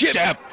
Step